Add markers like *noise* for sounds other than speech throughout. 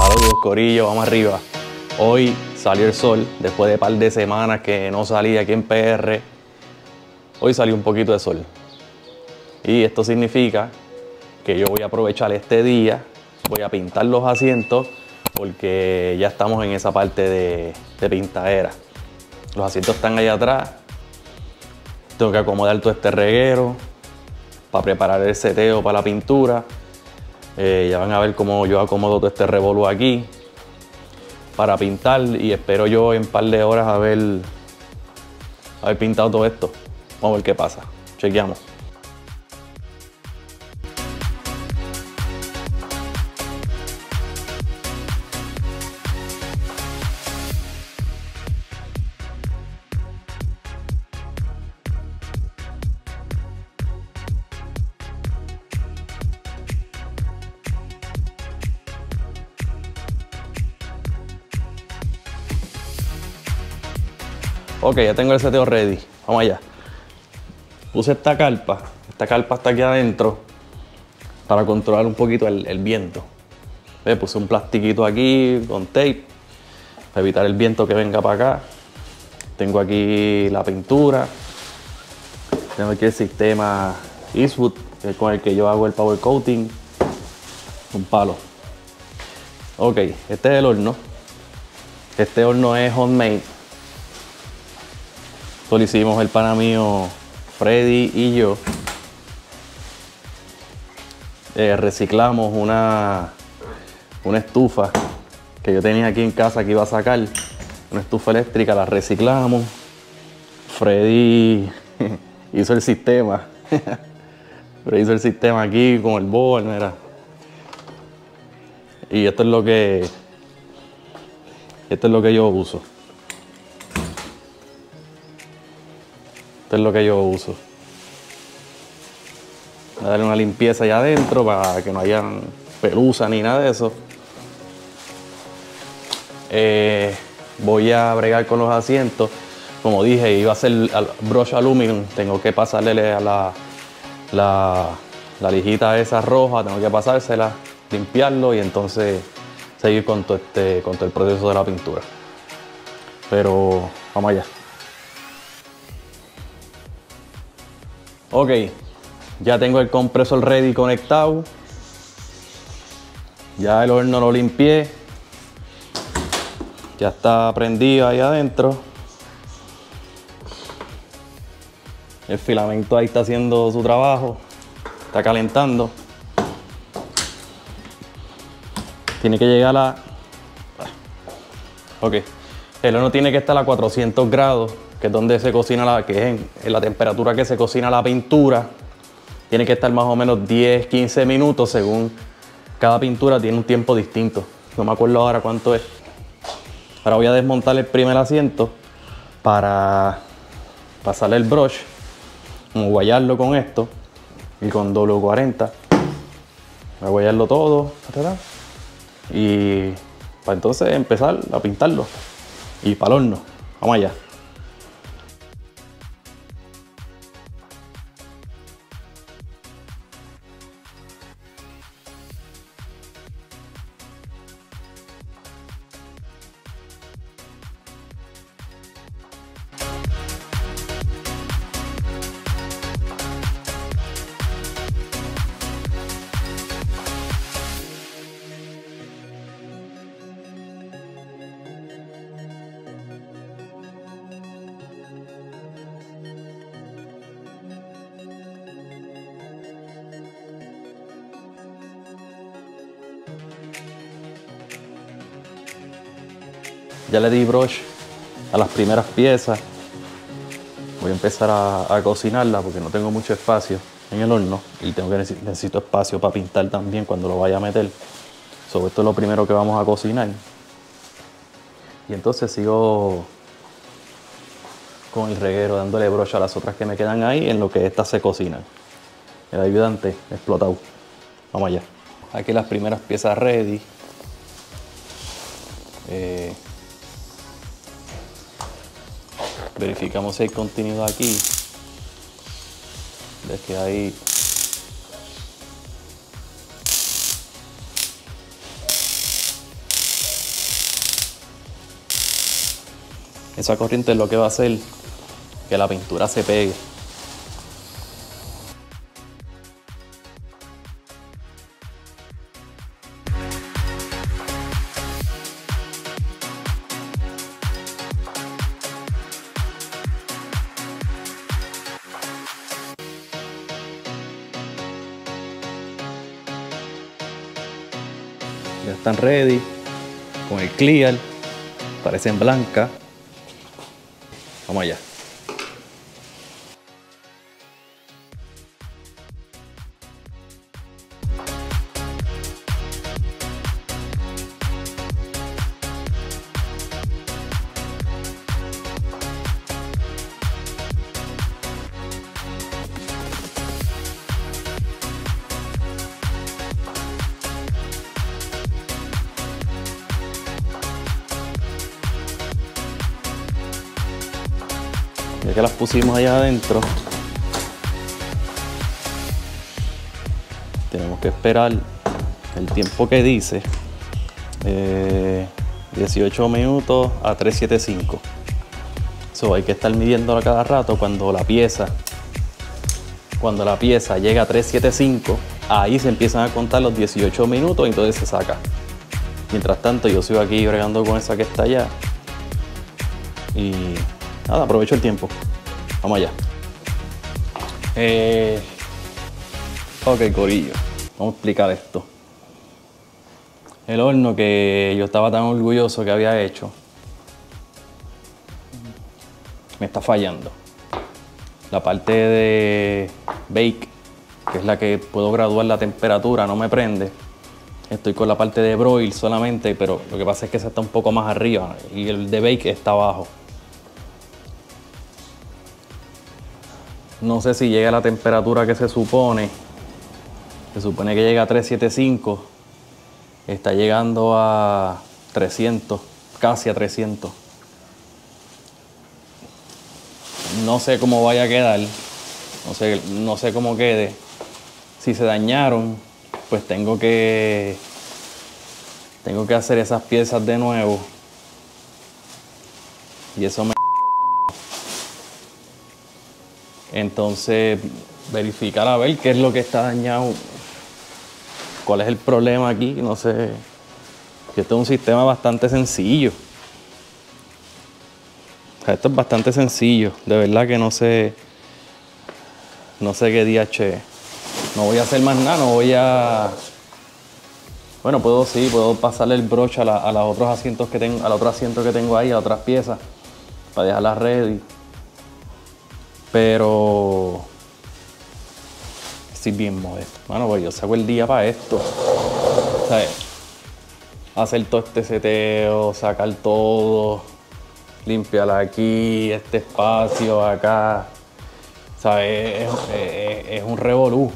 Saludos, Corillo, vamos arriba. Hoy salió el sol, después de un par de semanas que no salía aquí en PR. Hoy salió un poquito de sol. Y esto significa que yo voy a aprovechar este día, voy a pintar los asientos porque ya estamos en esa parte de, de pintadera. Los asientos están ahí atrás. Tengo que acomodar todo este reguero para preparar el seteo para la pintura. Eh, ya van a ver cómo yo acomodo todo este revolú aquí para pintar y espero yo en un par de horas haber, haber pintado todo esto. Vamos a ver qué pasa. Chequeamos. Ok, ya tengo el seteo ready. Vamos allá. Puse esta carpa. Esta carpa está aquí adentro para controlar un poquito el, viento. ¿Ve? Puse un plastiquito aquí con tape para evitar el viento que venga para acá. Tengo aquí la pintura. Tengo aquí el sistema Eastwood, que es con el que yo hago el power coating. Un palo. Ok, este es el horno. Este horno es homemade. Esto lo hicimos el pana mío Freddy y yo. Eh, reciclamos una, una estufa que yo tenía aquí en casa que iba a sacar. Una estufa eléctrica, la reciclamos. Freddy hizo el sistema. Freddy hizo el sistema aquí con el bol, mira. Y esto es lo que. Esto es lo que yo uso. Esto es lo que yo uso. Voy a darle una limpieza allá adentro para que no haya pelusa ni nada de eso. Eh, voy a bregar con los asientos. Como dije, iba a ser brush aluminum. Tengo que pasarle a la, la, la lijita esa roja, tengo que pasársela, limpiarlo y entonces seguir con todo, este, con todo el proceso de la pintura. Pero vamos allá. Ok, ya tengo el compresor ready conectado. Ya el horno lo limpié. Ya está prendido ahí adentro. El filamento ahí está haciendo su trabajo. Está calentando. Tiene que llegar a... Ok. El horno tiene que estar a 400 grados que es donde se cocina la, que es en, la temperatura que se cocina la pintura. Tiene que estar más o menos 10, 15 minutos según cada pintura tiene un tiempo distinto. No me acuerdo ahora cuánto es. Ahora voy a desmontar el primer asiento para pasarle el brush, guayarlo con esto y con W40. Voy a guayarlo todo y para entonces empezar a pintarlo y para el horno. Vamos allá. Ya le di brush a las primeras piezas. Voy a empezar a, cocinarla porque no tengo mucho espacio en el horno y tengo que necesito espacio para pintar también cuando lo vaya a meter. Sobre esto es lo primero que vamos a cocinar. Y entonces sigo con el reguero dándole brocha a las otras que me quedan ahí en lo que estas se cocinan. El ayudante explotado. Vamos allá. Aquí las primeras piezas ready. Eh, verificamos si hay contenido aquí. De que hay esa corriente es lo que va a hacer que la pintura se pegue. Ready con el clear. Parecen blancas. Que las pusimos allá adentro, tenemos que esperar el tiempo que dice. eh, 18 minutos a 375. So, hay que estar midiéndolo cada rato cuando la pieza cuando la pieza llega a 375, ahí se empiezan a contar los 18 minutos y entonces se saca. Mientras tanto, yo sigo aquí bregando con esa que está allá. Y nada, aprovecho el tiempo. Vamos allá. Eh, ok, Corillo. Vamos a explicar esto. El horno que yo estaba tan orgulloso que había hecho me está fallando. La parte de bake, que es la que puedo graduar la temperatura, no me prende. Estoy con la parte de broil solamente, pero lo que pasa es que ese está un poco más arriba y el de bake está abajo. No sé si llega a la temperatura que se supone. Se supone que llega a 375. Está llegando a 300, casi a 300. No sé cómo vaya a quedar. No sé, no sé cómo quede. Si se dañaron, pues tengo que tengo que hacer esas piezas de nuevo. Y eso me entonces verificar a ver qué es lo que está dañado. ¿Cuál es el problema aquí? No sé. Que esto es un sistema bastante sencillo. Esto es bastante sencillo. De verdad que no sé. No sé qué DH. No voy a hacer más nada, no voy a. Bueno, puedo sí, puedo pasarle el broche a, la- los otros asientos que tengo, al otro asiento que tengo ahí, a otras piezas, para dejarlas ready. Pero estoy bien modesto. Bueno, pues yo saco el día para esto. ¿Sabes? Hacer todo este seteo, sacar todo, limpiar aquí, este espacio acá. ¿Sabes? Es, un revolú.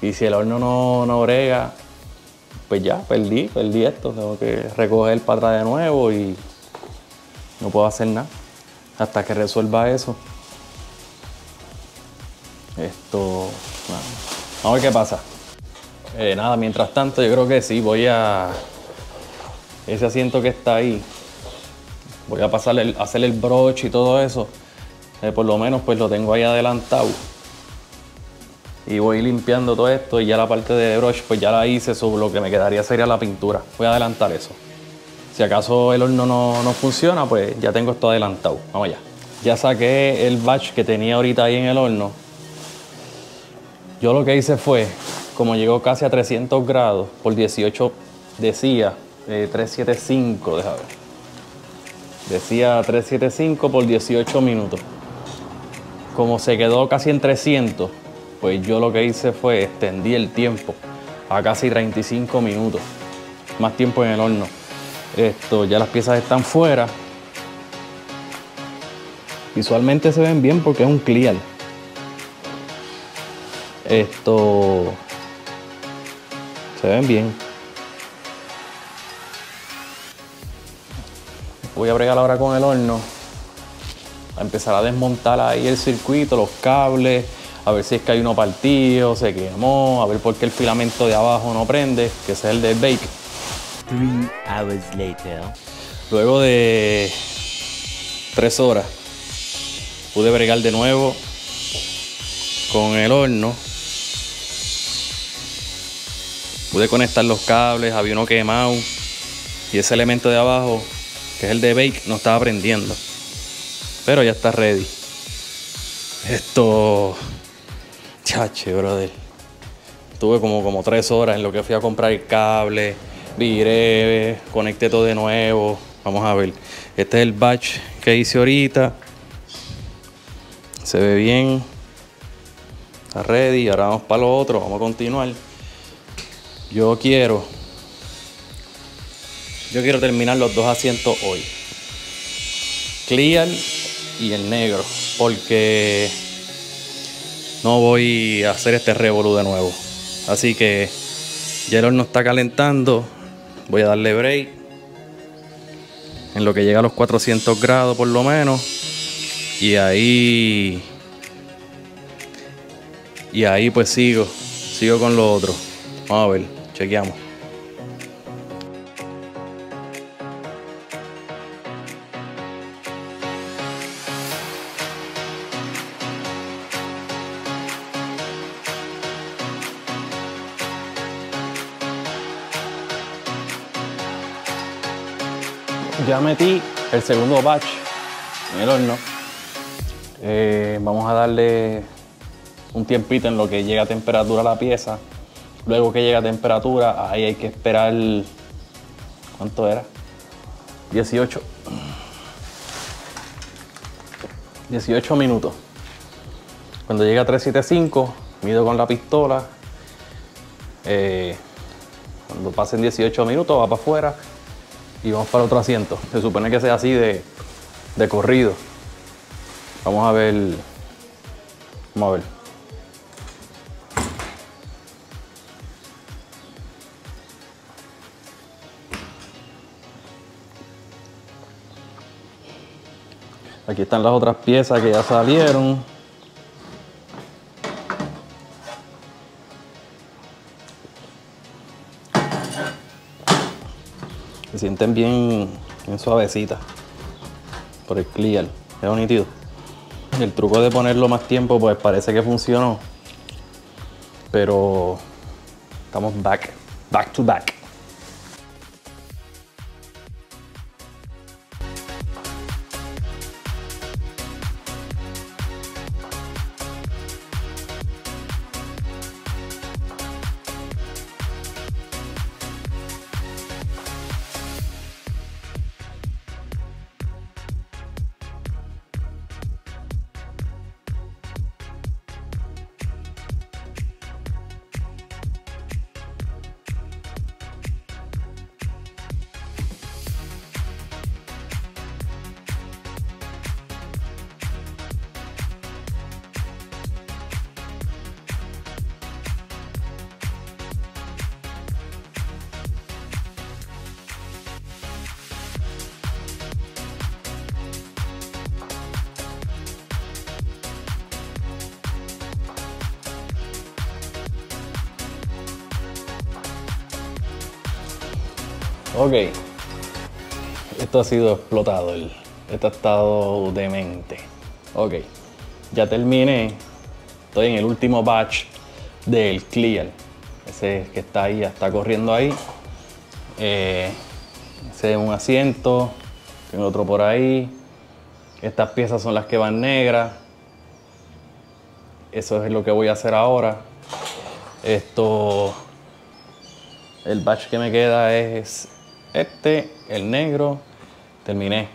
Y si el horno no, no brega, pues ya, perdí, perdí esto. Tengo que recoger para atrás de nuevo y no puedo hacer nada hasta que resuelva eso. Esto, vamos a ver qué pasa. Eh, nada, mientras tanto yo creo que sí, voy a... Ese asiento que está ahí, voy a pasarle, el- hacerle el broche y todo eso. Eh, por lo menos pues lo tengo ahí adelantado. Y voy limpiando todo esto y ya la parte de brush pues ya la hice, so, lo que me quedaría sería la pintura. Voy a adelantar eso. Si acaso el horno no, no funciona, pues ya tengo esto adelantado. Vamos allá. Ya saqué el batch que tenía ahorita ahí en el horno. Yo lo que hice fue, como llegó casi a 300 grados por 18, decía eh, 375, déjame ver. Decía 375 por 18 minutos. Como se quedó casi en 300, pues yo lo que hice fue extendí el tiempo a casi 35 minutos. Más tiempo en el horno. Esto, ya las piezas están fuera. Visualmente se ven bien porque es un clear. Esto se ven bien. Voy a bregar ahora con el horno. A empezar a desmontar ahí el circuito, los cables, a ver si es que hay uno partido, se quemó, a ver por qué el filamento de abajo no prende, que es el del bake. Three hours later. Luego de tres horas pude bregar de nuevo con el horno. Pude conectar los cables, había uno quemado y ese elemento de abajo, que es el de bake, no estaba prendiendo. Pero ya está ready. Esto. Chache, brother. Tuve como, como tres horas en lo que fui a comprar el cable, viré, conecté todo de nuevo. Vamos a ver. Este es el batch que hice ahorita. Se ve bien. Está ready. Ahora vamos para lo otro. Vamos a continuar. Yo quiero. Yo quiero terminar los dos asientos hoy. Clear y el negro. Porque no voy a hacer este revolú de nuevo. Así que ya el horno está calentando. Voy a darle break. En lo que llega a los 400 grados por lo menos. Y ahí... Y ahí pues sigo. Sigo con lo otro. Vamos a ver. Chequeamos. Ya metí el segundo batch en el horno. Eh, vamos a darle un tiempito en lo que llega a temperatura la pieza. Luego que llega a temperatura, ahí hay que esperar. ¿Cuánto era? 18. 18 minutos. Cuando llega a 375, mido con la pistola. Eh, cuando pasen 18 minutos, va para afuera y vamos para otro asiento. Se supone que sea así de, de corrido. Vamos a ver. Vamos a ver. Aquí están las otras piezas que ya salieron. Se sienten bien, bien suavecitas por el clear. Es. El truco de ponerlo más tiempo, pues parece que funcionó. Pero estamos back, back to back. Ok. Esto ha sido explotado. Esto ha estado demente. Ok. Ya terminé. Estoy en el último batch del clear. Ese que está ahí, ya está corriendo ahí. Eh, ese es un asiento. Tengo otro por ahí. Estas piezas son las que van negras. Eso es lo que voy a hacer ahora. Esto. El batch que me queda es este, el negro, terminé.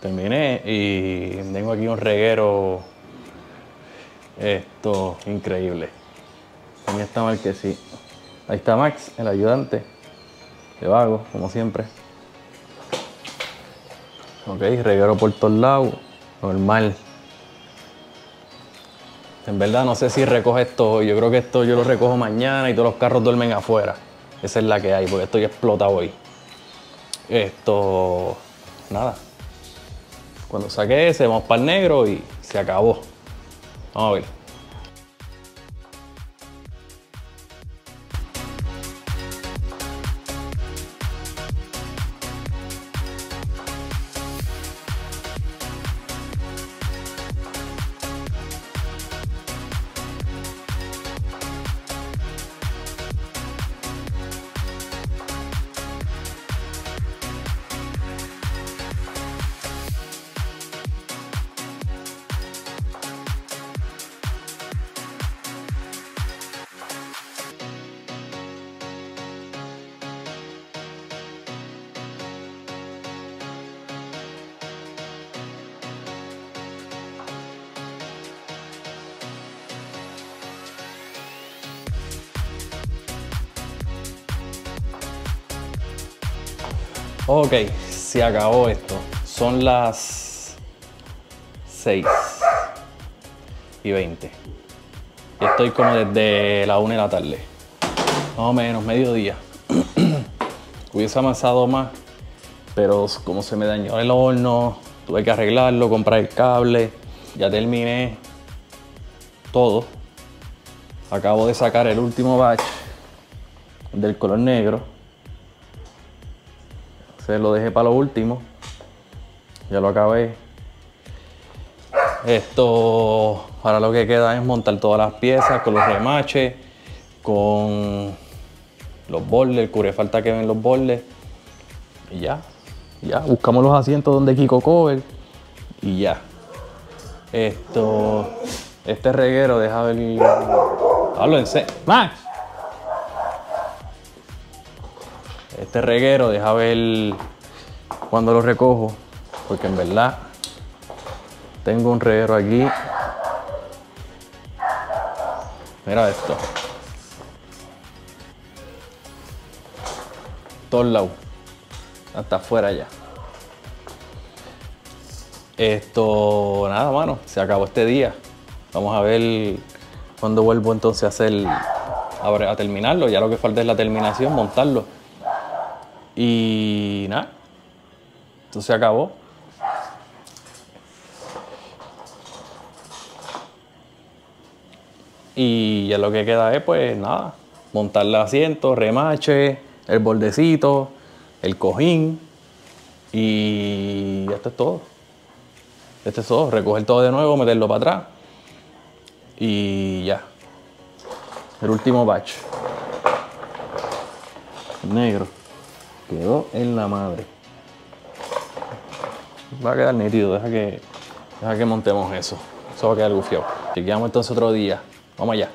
Terminé y tengo aquí un reguero. Esto, increíble. También está mal que sí. Ahí está Max, el ayudante. De vago, como siempre. Ok, reguero por todos lados. Normal. En verdad no sé si recoge esto. Yo creo que esto yo lo recojo mañana y todos los carros duermen afuera. Esa es la que hay, porque estoy explotado hoy. Esto, nada. Cuando saque ese, vamos para el negro y se acabó. Vamos a ver. Ok, se acabó esto. Son las 6 y 20. Y estoy como desde la 1 de la tarde. Más o menos, mediodía. *clears throat* Hubiese avanzado más, pero como se me dañó el horno, tuve que arreglarlo, comprar el cable. Ya terminé todo. Acabo de sacar el último batch del color negro. Lo dejé para lo último. Ya lo acabé. Esto ahora lo que queda es montar todas las piezas con los remaches, con los bordes, el cubre falta que ven los bordes. Y ya, ya, buscamos los asientos donde Kiko Cover y ya. Esto, este reguero, deja ver. Hablo en serio. Max. Este reguero, deja ver cuando lo recojo, porque en verdad tengo un reguero aquí. Mira esto. Todos lados. Hasta afuera ya. Esto, nada, mano. Se acabó este día. Vamos a ver cuando vuelvo entonces a hacer, a, a terminarlo. Ya lo que falta es la terminación, montarlo. Y nada. Esto se acabó. Y ya lo que queda es, pues nada, montar el asiento, remache, el bordecito, el cojín. Y esto es todo. Esto es todo. Recoger todo de nuevo, meterlo para atrás. Y ya. El último batch. Negro. Quedó en la madre. Va a quedar nítido. Deja que, deja que montemos eso. Eso va a quedar gufiado. Chequeamos entonces otro día. Vamos allá.